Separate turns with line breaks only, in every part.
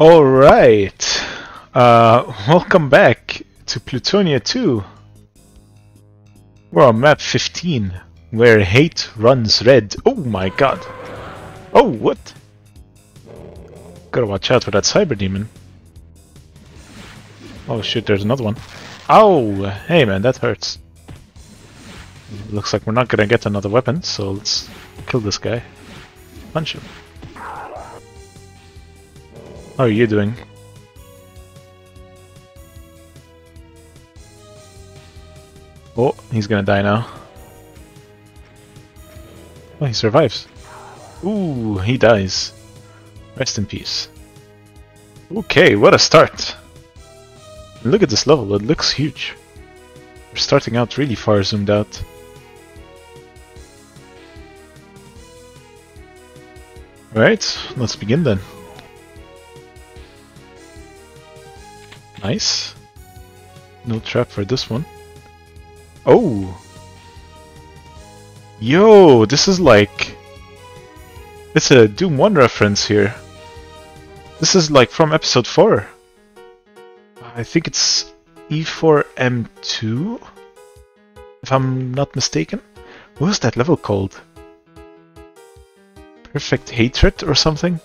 Alright, uh, welcome back to Plutonia 2. We're on map 15, where hate runs red. Oh my god. Oh, what? Gotta watch out for that cyber demon. Oh shit, there's another one. Ow! Hey man, that hurts. Looks like we're not gonna get another weapon, so let's kill this guy. Punch him. How are you doing? Oh, he's gonna die now. Oh, he survives. Ooh, he dies. Rest in peace. Okay, what a start! Look at this level, it looks huge. We're starting out really far zoomed out. Alright, let's begin then. Nice. No trap for this one. Oh! Yo, this is like... It's a Doom 1 reference here. This is like from episode 4. I think it's E4M2? If I'm not mistaken. What was that level called? Perfect Hatred or something?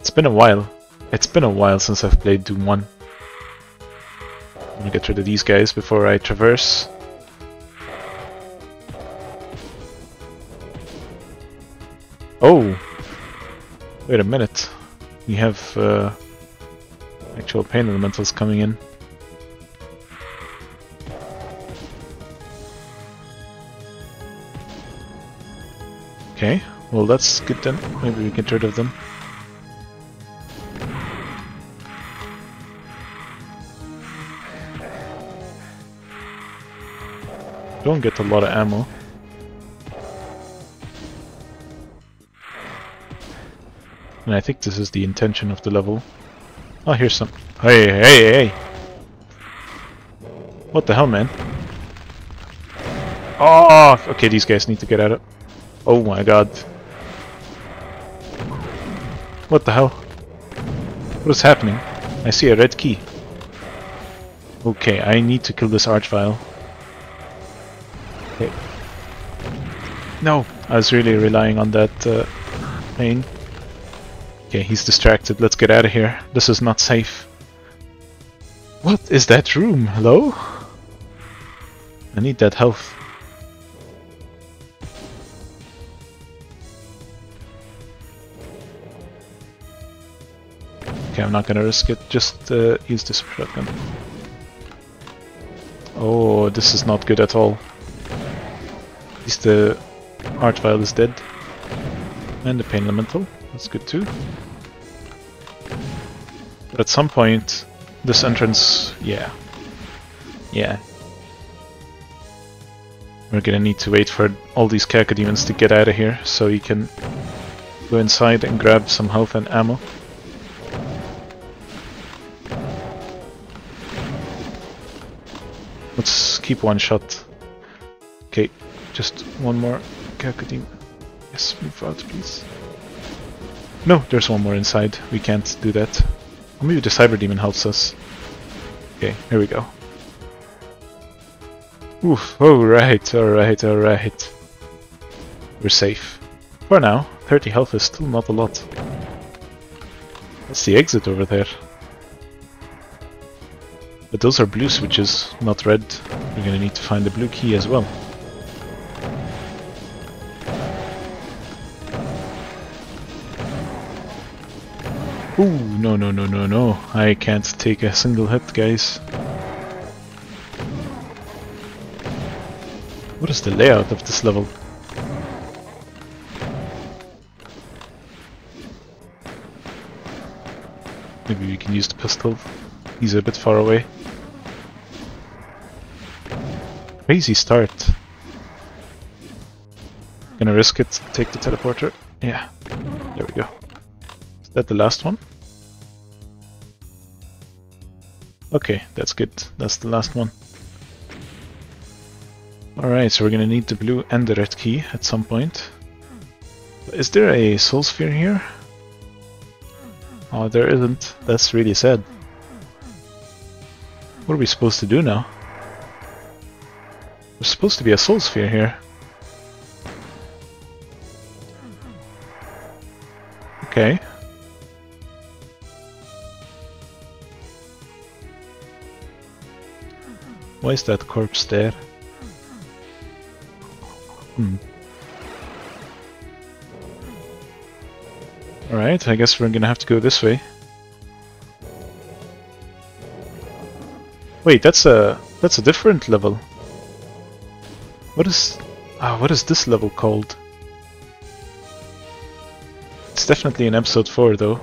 It's been a while. It's been a while since I've played Doom 1. I'm gonna get rid of these guys before I traverse. Oh! Wait a minute. We have uh, actual pain elementals coming in. Okay, well that's good then. Maybe we get rid of them. Don't get a lot of ammo. And I think this is the intention of the level. Oh, here's some. Hey, hey, hey! What the hell, man? Oh, okay, these guys need to get at it. Oh my god. What the hell? What is happening? I see a red key. Okay, I need to kill this archvile. Okay. No, I was really relying on that uh, pain. Okay, he's distracted. Let's get out of here. This is not safe. What is that room? Hello? I need that health. Okay, I'm not gonna risk it. Just uh, use this shotgun. Oh, this is not good at all. Least the archvile is dead. And the pain elemental. That's good too. But at some point, this entrance, yeah. Yeah. We're gonna need to wait for all these cacodemons to get out of here so you can go inside and grab some health and ammo. Let's keep one shot. Okay, just one more cacodemon. Yes, move out please. No, there's one more inside. We can't do that. Or maybe the Cyber Demon helps us. Okay, here we go. Oof, alright, alright, alright. We're safe. For now, 30 health is still not a lot. That's the exit over there. But those are blue switches, not red. We're gonna need to find the blue key as well. Ooh, no, no, no, no, no. I can't take a single hit, guys. What is the layout of this level? Maybe we can use the pistol. He's a bit far away. Crazy start. Gonna risk it, take the teleporter. Yeah, there we go. That the last one? Okay, that's good. That's the last one. Alright, so we're gonna need the blue and the red key at some point. Is there a soul sphere here? Oh, there isn't. That's really sad. What are we supposed to do now? There's supposed to be a soul sphere here. Why is that corpse there? Hmm. Alright, I guess we're gonna have to go this way. Wait, that's a that's a different level. What is ah what is this level called? It's definitely in episode 4 though.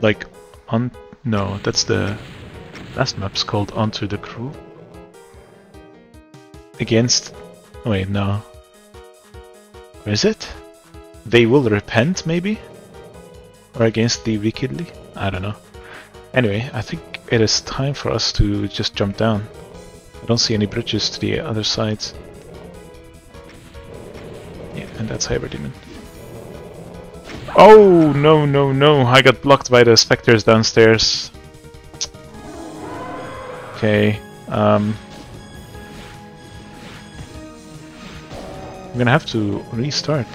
Like on no, that's the last map's called Unto the Cruel. Against oh, wait, no. Is it? They will repent, maybe? Or against the wickedly? I don't know. Anyway, I think it is time for us to just jump down. I don't see any bridges to the other sides. Yeah, and that's Hybrid Demon. Oh, no, no, no. I got blocked by the specters downstairs. Okay, um... I'm gonna have to restart.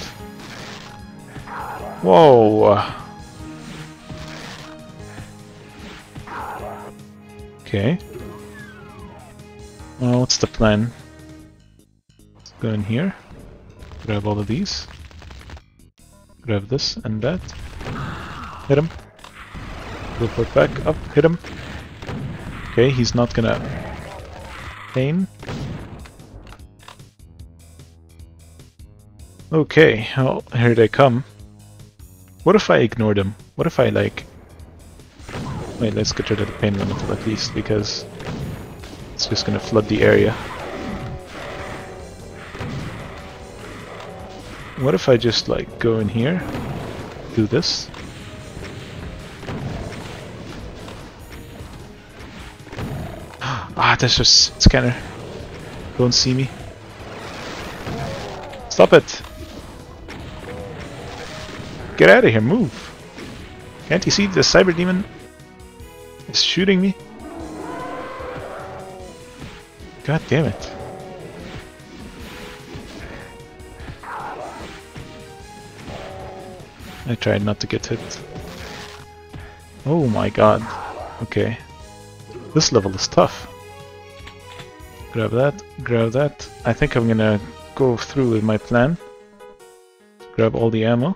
Whoa! Okay. Well, what's the plan? Let's go in here, grab all of these, grab this and that, hit him, teleport back, up, hit him. Okay, he's not gonna pain. Okay, well, here they come. What if I ignore them? What if I like... Wait, let's get rid of the pain elemental at least, because it's just gonna flood the area. What if I just like go in here, do this? Ah, there's just scanner. Don't see me. Stop it! Get out of here, move! Can't you see the cyber demon is shooting me? God damn it. I tried not to get hit. Oh my god. Okay. This level is tough. Grab that, grab that. I think I'm gonna go through with my plan. Grab all the ammo.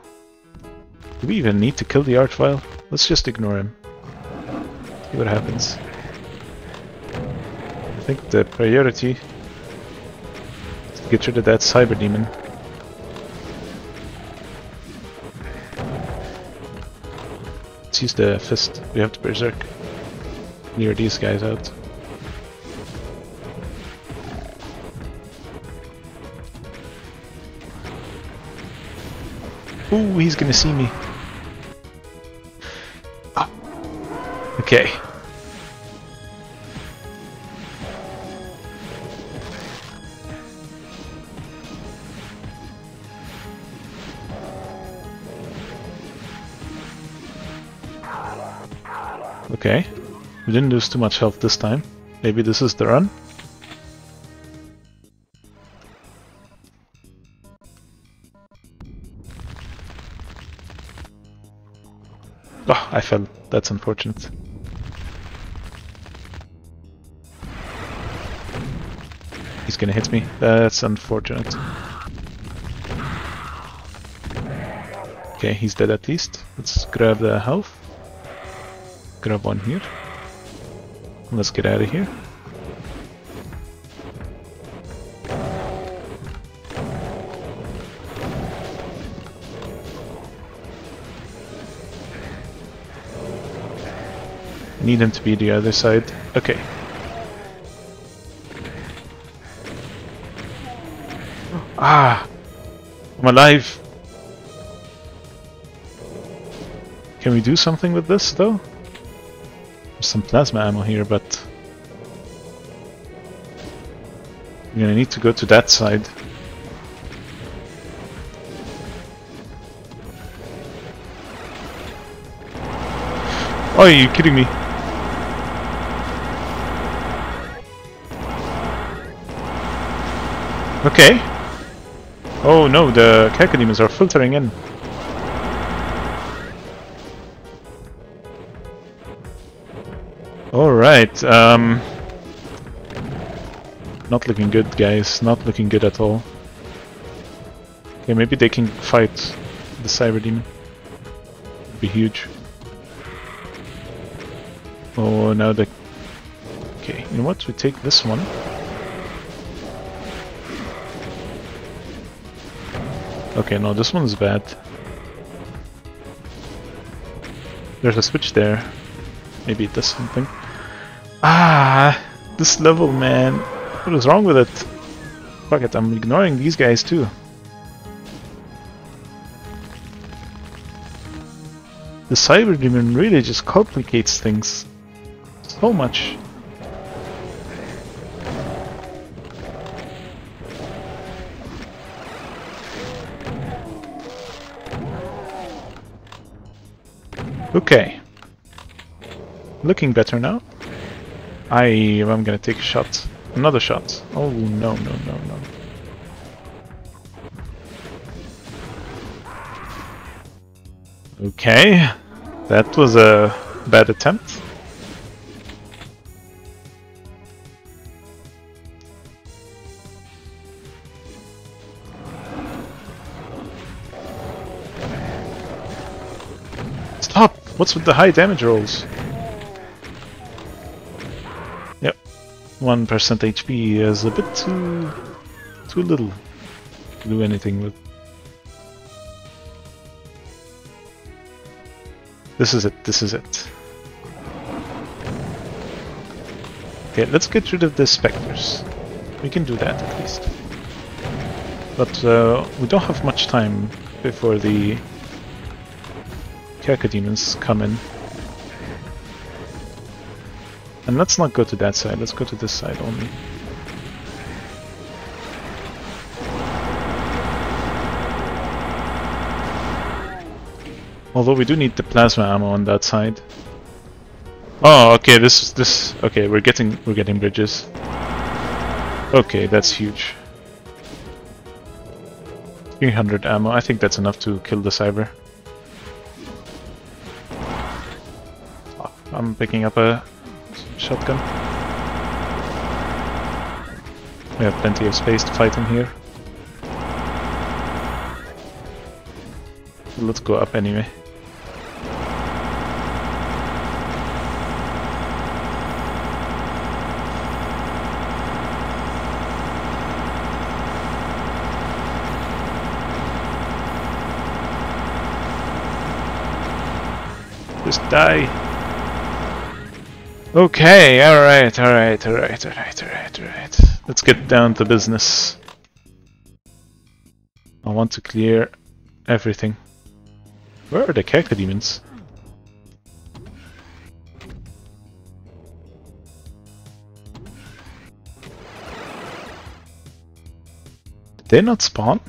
Do we even need to kill the Archvile? Let's just ignore him. See what happens. I think the priority is to get rid of that Cyber Demon. Use the fist. We have to berserk. Clear these guys out. Ooh, he's gonna see me. Ah. Okay. Okay. We didn't lose too much health this time. Maybe this is the run? Oh, I fell. That's unfortunate. He's gonna hit me. That's unfortunate. Okay, he's dead at least. Let's grab the health. Grab one here. Let's get out of here. Need him to be the other side. Okay. Ah! I'm alive! Can we do something with this though? some plasma ammo here, but I'm gonna need to go to that side. Oh, are you kidding me? Okay. Oh no, the Cacodemons are filtering in. Alright, um... Not looking good, guys. Not looking good at all. Okay, maybe they can fight the Cyber Demon. Be huge. Oh, now the... Okay, you know what? We take this one. Okay, no, this one's bad. There's a switch there. Maybe it does something. Ah, this level, man. What is wrong with it? Fuck it, I'm ignoring these guys too. The Cyber Demon really just complicates things so much. Okay. Looking better now. I am gonna take a shot. Another shot. Oh no no no no. Okay. That was a bad attempt. Stop! What's with the high damage rolls? 1% HP is a bit too... too little to do anything with. This is it, this is it. Okay, let's get rid of the specters. We can do that at least. But uh, we don't have much time before the Cacodemons come in. And let's not go to that side, let's go to this side only. Although we do need the plasma ammo on that side. Oh, okay, this is this okay, we're getting we're getting bridges. Okay, that's huge. 300 ammo, I think that's enough to kill the cyber. I'm picking up a shotgun. We have plenty of space to fight him here. Let's go up anyway. Just die. Okay, alright, alright, alright, alright, alright, alright. Let's get down to business. I want to clear everything. Where are the Cacodemons? Did they not spawn?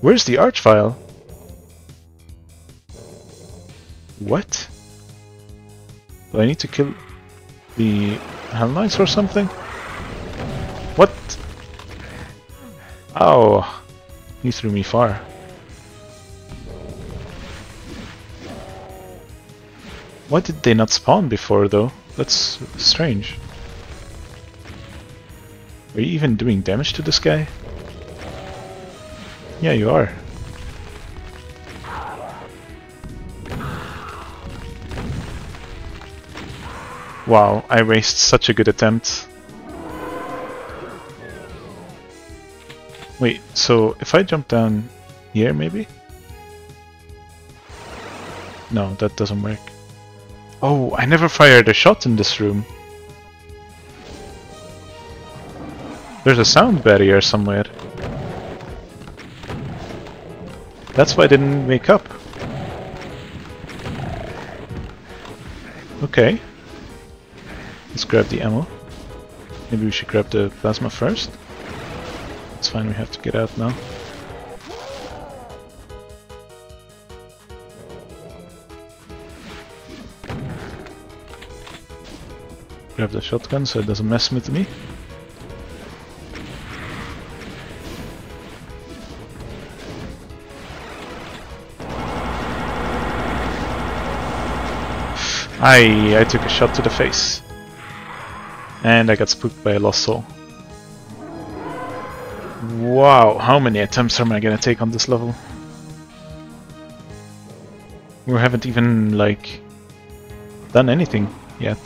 Where's the Archvile? What? Do I need to kill the Hell Knights or something? What? Oh, he threw me far. Why did they not spawn before though? That's strange. Are you even doing damage to this guy? Yeah, you are. Wow, I wasted such a good attempt. Wait, so if I jump down here maybe? No, that doesn't work. Oh, I never fired a shot in this room. There's a sound barrier somewhere. That's why I didn't wake up. Okay. Let's grab the ammo. Maybe we should grab the plasma first. It's fine, we have to get out now. Grab the shotgun so it doesn't mess with me. I I took a shot to the face. And I got spooked by a lost soul. Wow, how many attempts am I gonna take on this level? We haven't even, like, done anything yet.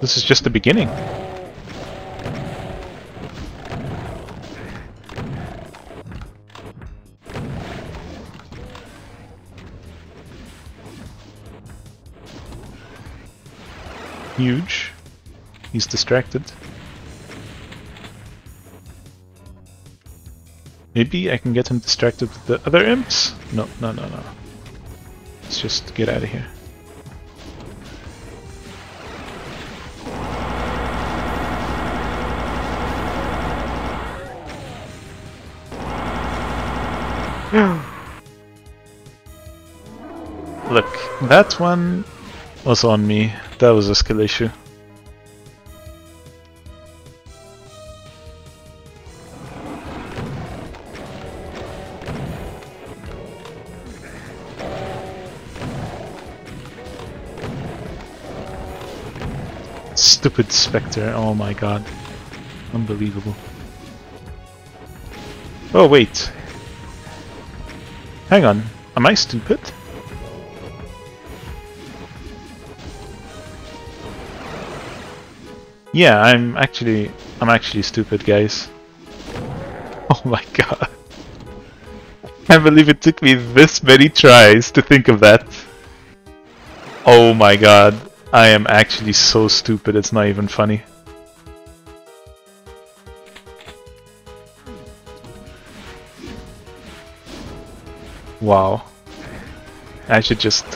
This is just the beginning. Huge. He's distracted. Maybe I can get him distracted with the other imps? No, no, no, no. Let's just get out of here. Look, that one was on me. That was a skill issue. Stupid Spectre, oh my god. Unbelievable. Oh wait. Hang on, am I stupid? Yeah, I'm actually I'm actually stupid, guys. Oh my god. I believe it took me this many tries to think of that. Oh my god. I am actually so stupid, it's not even funny. Wow. I should just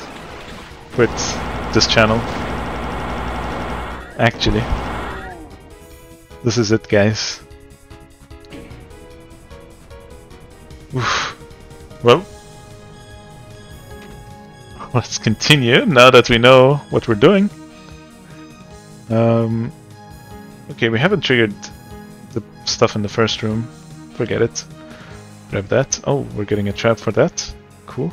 quit this channel. Actually. This is it, guys. Oof. Well, let's continue now that we know what we're doing. Um, okay, we haven't triggered the stuff in the first room. Forget it. Grab that. Oh, we're getting a trap for that. Cool.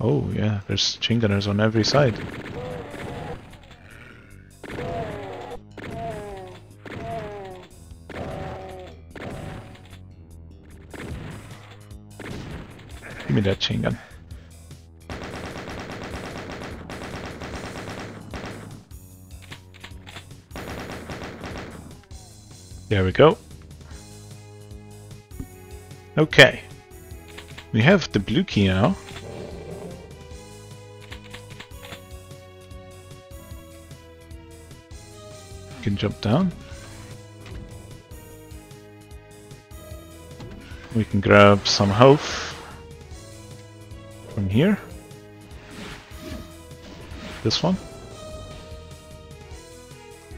Oh yeah, there's chain gunners on every side. Me that chain gun. There we go. Okay. We have the blue key now. We can jump down. We can grab some health here. This one.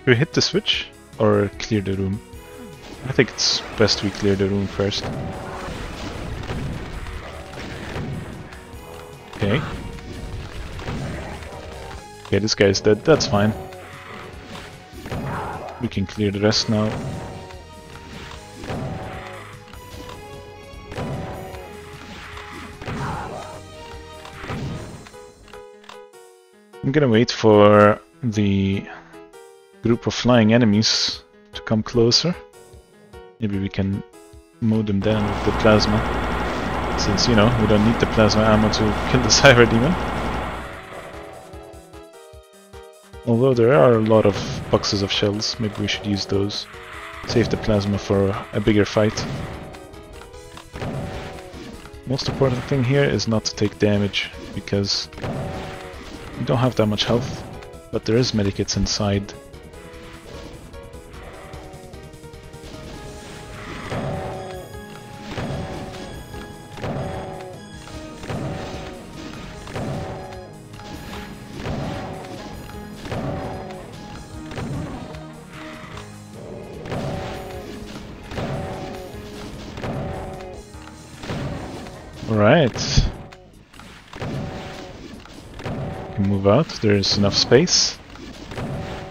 We hit the switch or clear the room? I think it's best we clear the room first. Okay. Okay, this guy is dead, that's fine. We can clear the rest now. I'm gonna wait for the group of flying enemies to come closer. Maybe we can mow them down with the plasma. Since, you know, we don't need the plasma ammo to kill the Cyber Demon. Although there are a lot of boxes of shells, maybe we should use those. Save the plasma for a bigger fight. Most important thing here is not to take damage, because we don't have that much health, but there is medikits inside. There's enough space.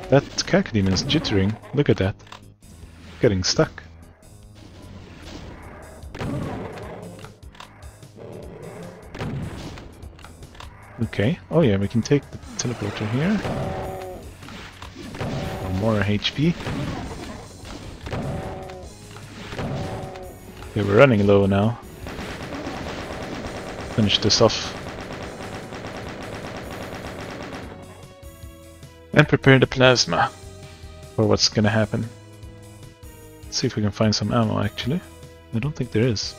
That Cacodemon is jittering, look at that. Getting stuck. Okay, oh yeah, we can take the teleporter here. More HP. Okay, we're running low now. Finish this off. And prepare the plasma for what's gonna happen. Let's see if we can find some ammo actually. I don't think there is.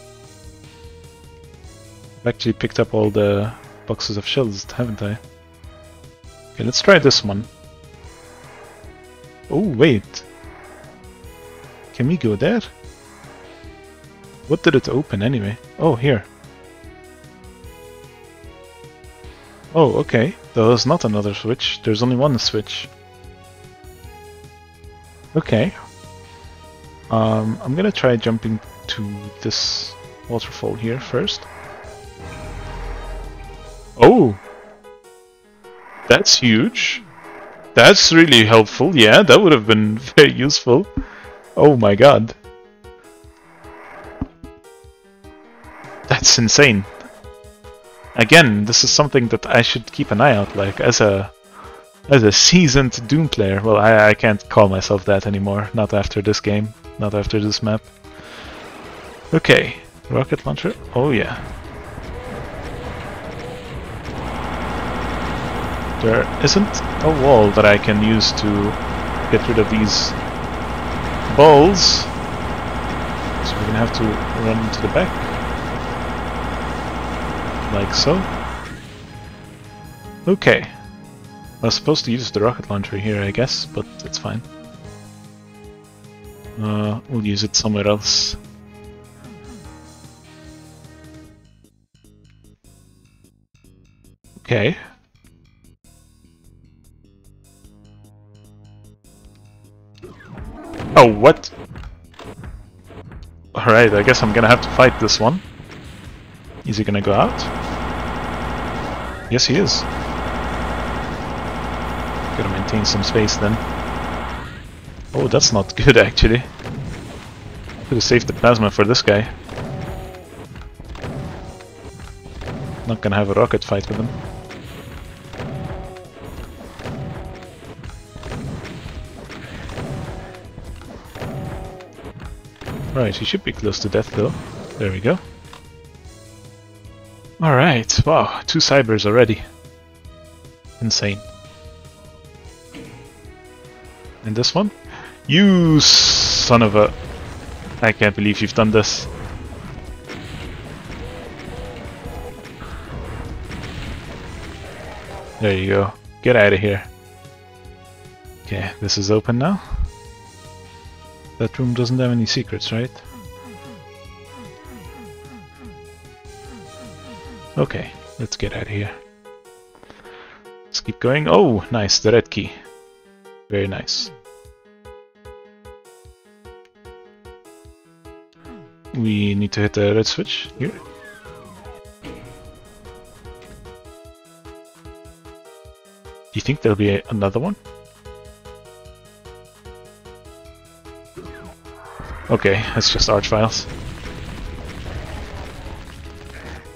I've actually picked up all the boxes of shells, haven't I? Okay, let's try this one. Oh, wait. Can we go there? What did it open anyway? Oh, here. Oh, okay. There's not another switch. There's only one switch. Okay. Um, I'm gonna try jumping to this waterfall here first. Oh! That's huge. That's really helpful, yeah, that would have been very useful. Oh my god. That's insane. Again, this is something that I should keep an eye out, like, as a as a seasoned Doom player. Well, I, I can't call myself that anymore, not after this game, not after this map. Okay, rocket launcher, oh yeah. There isn't a wall that I can use to get rid of these balls, so we're gonna have to run to the back like so. Okay. I was supposed to use the rocket launcher here, I guess, but it's fine. Uh, we'll use it somewhere else. Okay. Oh, what? Alright, I guess I'm gonna have to fight this one. Is he gonna go out? Yes, he is. Gotta maintain some space then. Oh, that's not good actually. Could have saved the plasma for this guy. Not gonna have a rocket fight with him. Right, he should be close to death though. There we go. Wow, two cybers already. Insane. And this one? You son of a... I can't believe you've done this. There you go. Get out of here. Okay, this is open now. That room doesn't have any secrets, right? Okay, let's get out of here. Let's keep going. Oh, nice, the red key. Very nice. We need to hit the red switch here. Do you think there'll be another one? Okay, that's just Archviles.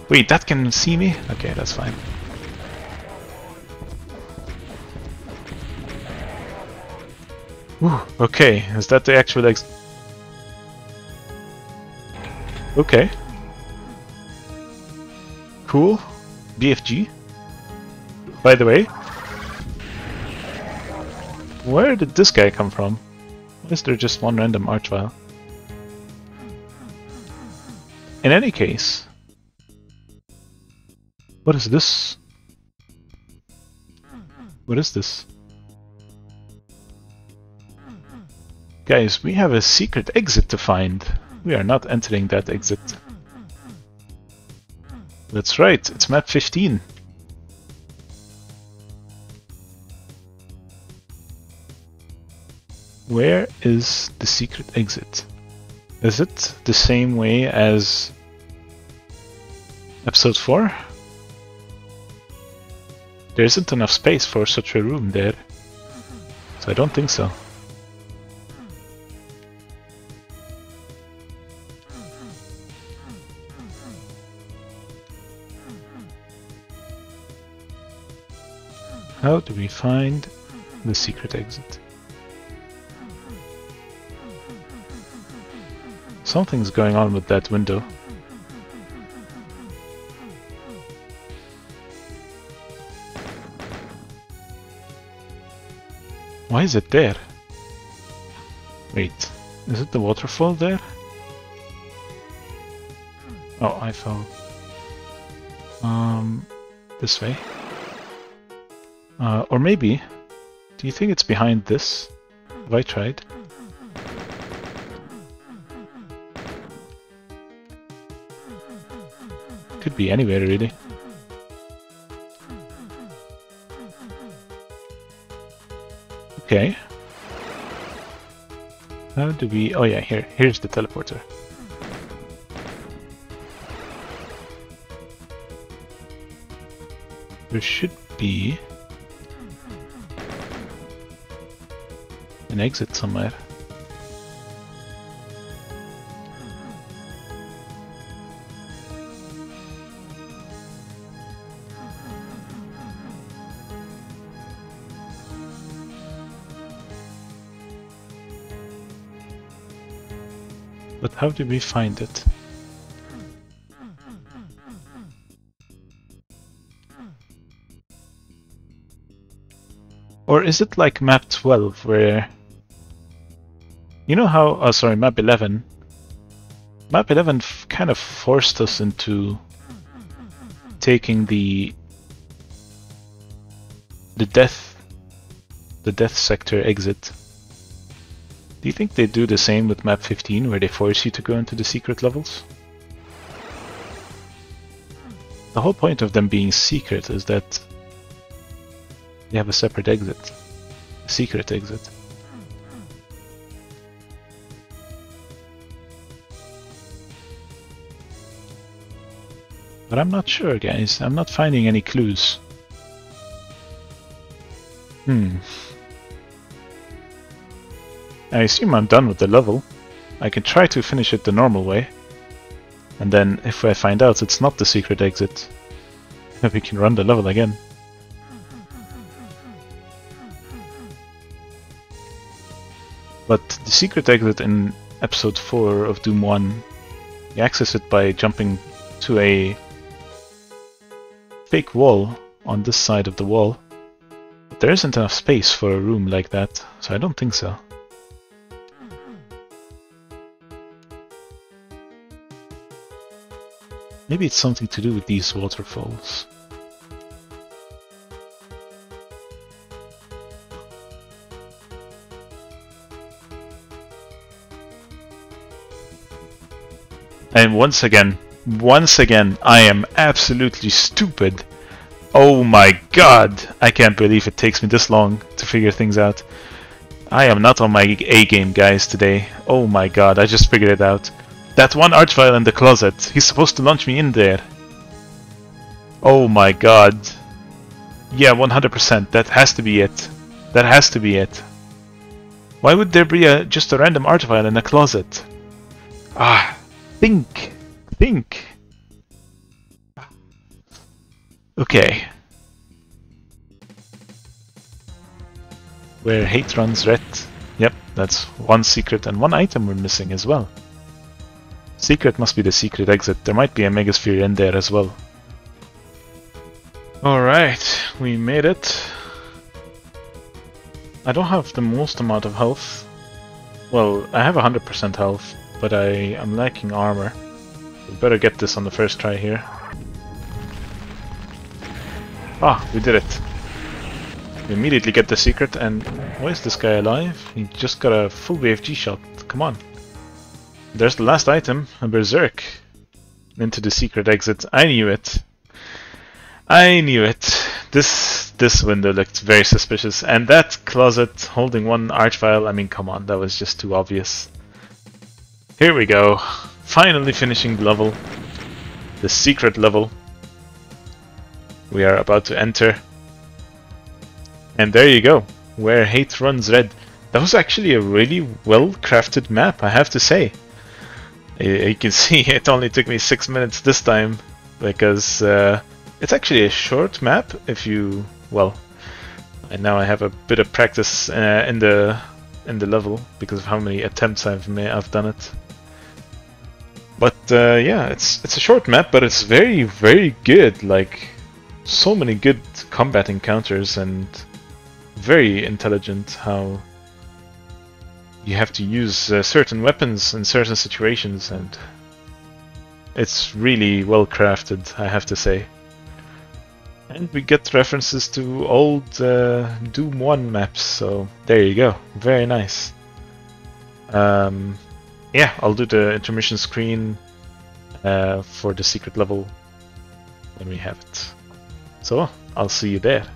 Wait, that can see me? Okay, that's fine. Ooh, okay, is that the actual ex- Okay. Cool. BFG. By the way. Where did this guy come from? Is there just one random archvile? In any case, what is this? What is this? Guys, we have a secret exit to find. We are not entering that exit. That's right, it's map 15. Where is the secret exit? Is it the same way as Episode 4? There isn't enough space for such a room there. So I don't think so. How do we find the secret exit? Something's going on with that window. Why is it there? Wait, is it the waterfall there? Oh, I fell. Um, this way. Uh, or maybe, do you think it's behind this? Have I tried? Could be anywhere, really. Okay. How do we... Oh yeah, here. Here's the teleporter. There should be... an exit somewhere. How do we find it? Or is it like map 12 where... You know how... Oh sorry, map 11. Map 11 kind of forced us into taking the the death the death sector exit. Do you think they do the same with map 15 where they force you to go into the secret levels? The whole point of them being secret is that they have a separate exit. A secret exit. But I'm not sure, guys. I'm not finding any clues. Hmm. I assume I'm done with the level. I can try to finish it the normal way. And then, if I find out it's not the secret exit, we can run the level again. But the secret exit in episode 4 of Doom 1, you access it by jumping to a fake wall on this side of the wall. But there isn't enough space for a room like that, so I don't think so. Maybe it's something to do with these waterfalls. And once again, once again, I am absolutely stupid. Oh my god! I can't believe it takes me this long to figure things out. I am not on my A game, guys, today. Oh my god, I just figured it out. That one archvile in the closet, he's supposed to launch me in there. Oh my god. Yeah, 100%, that has to be it. That has to be it. Why would there be a, just a random archvile in a closet? Ah, think, think. Okay. Where hate runs red. Yep, that's one secret and one item we're missing as well. Secret must be the secret exit. There might be a Megasphere in there as well. Alright, we made it. I don't have the most amount of health. Well, I have 100% health, but I am lacking armor. We better get this on the first try here. Ah, we did it. We immediately get the secret and... Why is this guy alive? He just got a full BFG shot. Come on. There's the last item, a Berserk. Into the secret exit. I knew it. I knew it. This this window looked very suspicious. And that closet holding one archvile, I mean come on, that was just too obvious. Here we go. Finally finishing the level. the secret level we are about to enter. And there you go, where hate runs red. That was actually a really well crafted map, I have to say. You can see it only took me six minutes this time because uh, it's actually a short map if you, well, and now I have a bit of practice uh, in the in the level because of how many attempts I've made, I've done it. But uh, yeah, it's it's a short map, but it's very very good. Like so many good combat encounters and very intelligent how you have to use uh, certain weapons in certain situations and it's really well crafted I have to say. And we get references to old uh, Doom 1 maps so there you go. Very nice. Um, yeah I'll do the intermission screen uh, for the secret level when we have it. So I'll see you there